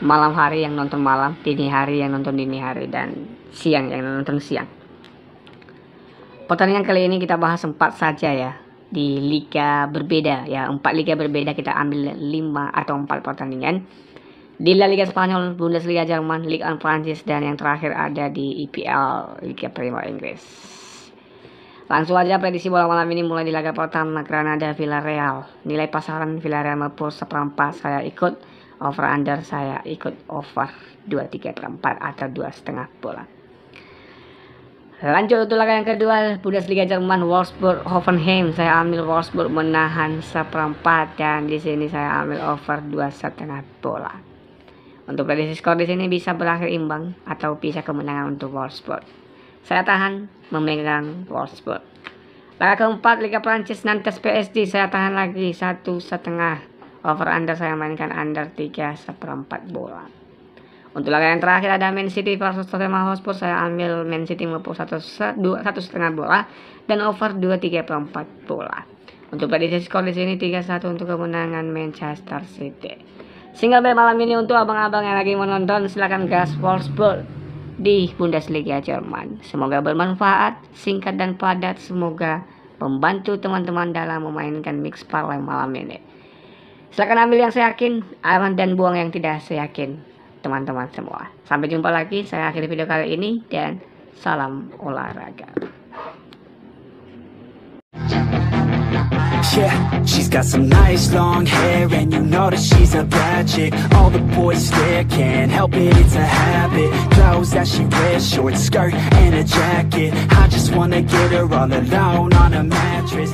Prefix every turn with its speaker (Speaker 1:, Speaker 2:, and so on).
Speaker 1: malam hari yang nonton malam, dini hari yang nonton dini hari, dan siang yang nonton siang. Pertandingan kali ini kita bahas empat saja ya di liga berbeda ya empat liga berbeda kita ambil lima atau empat pertandingan di La Liga Spanyol, Bundesliga Jerman, Liga 1 Prancis dan yang terakhir ada di IPL Liga Premier Inggris. Langsung aja prediksi bola malam ini mulai di laga pertama Granada Villarreal. Nilai pasaran Villarreal maupun seperempat saya ikut over under saya ikut over 2 3 perempat atau dua setengah bola. Lanjut untuk laga yang kedua Bundesliga Jerman Wolfsburg Hoffenheim saya ambil Wolfsburg menahan seperempat dan di sini saya ambil over dua setengah bola. Untuk prediksi skor di sini bisa berakhir imbang atau bisa kemenangan untuk Wolfsburg. Saya tahan memegang Wolfsburg. Laga keempat Liga Prancis Nantes PSG saya tahan lagi satu setengah. Over under saya mainkan under tiga seperempat bola. Untuk laga yang terakhir ada Man City versus Tottenham Hotspur saya ambil Man City mampu satu, satu setengah bola dan over dua tiga perempat bola. Untuk prediksi skor di sini 3-1 untuk kemenangan Manchester City. Single bell malam ini untuk abang-abang yang lagi menonton silahkan gas Wolfsburg di Bundesliga Jerman. Semoga bermanfaat, singkat dan padat. Semoga membantu teman-teman dalam memainkan mix parlay malam ini. Silahkan ambil yang saya yakin, dan buang yang tidak saya yakin, teman-teman semua. Sampai jumpa lagi, saya akhiri video kali ini dan salam olahraga.
Speaker 2: Yeah, she's got some nice long hair And you know that she's a bad chick All the boys can't help it, it's a habit Clothes that she wears, short skirt and a jacket I just wanna get her all alone on a mattress